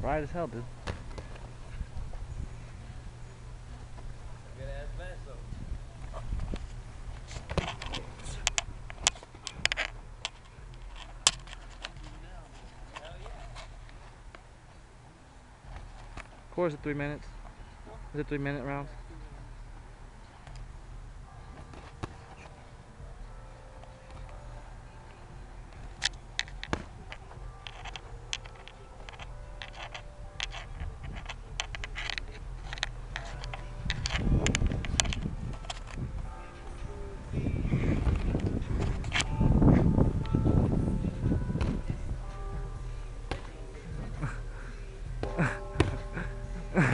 Bright as hell, dude. Of course, it three minutes. Is it three minute rounds?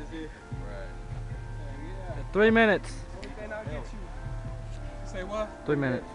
Excited as it. Yeah. Three minutes. Only thing I'll get you. Say what? Three minutes.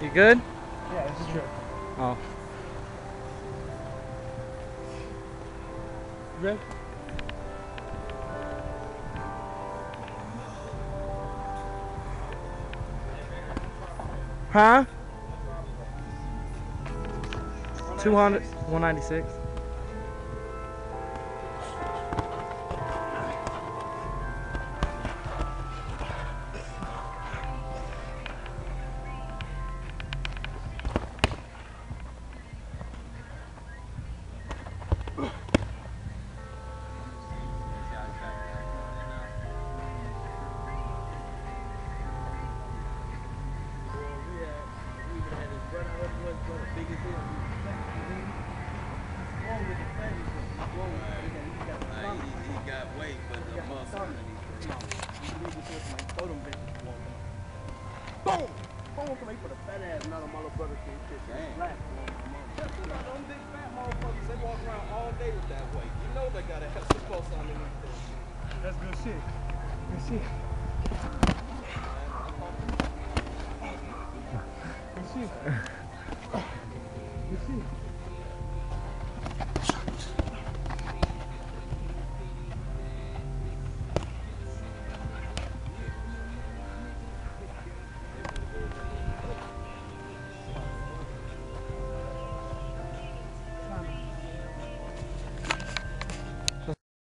You good? Yeah, this is true. Oh. Ready? Huh? 200, 196. Boom! Boom! Come here for the fat ass nut on my little brother kid. Shit, Damn. black. Them big fat motherfuckers, they walk around all day with that weight. You know they gotta have some pulse underneath there. That's good shit. Good shit. Good shit. Good shit.